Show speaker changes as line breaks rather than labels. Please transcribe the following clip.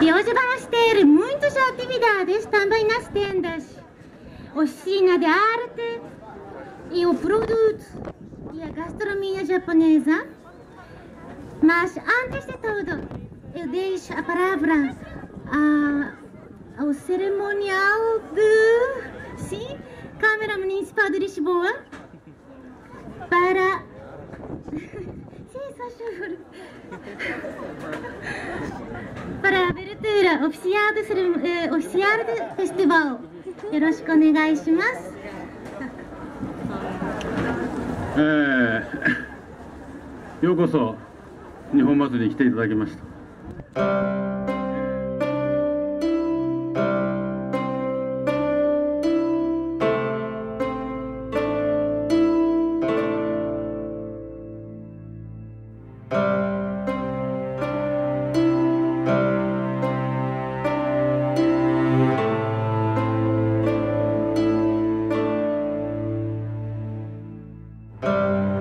E hoje vamos ter muitas atividades também nas tendas. Oficina de arte e o produto e a gastronomia japonesa. Mas antes de tudo, eu deixo a palavra a, ao cerimonial do sim, Câmara Municipal de Lisboa para. sim, só favor. オフィシアールする、えー、オフィシアルフェスティバルよろしくお願いします。
えー、ようこそ日本祭りに来ていただきました。Música